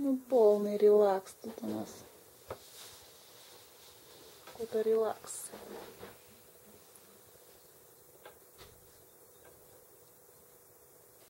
Ну, полный релакс тут у нас. Какой-то релакс.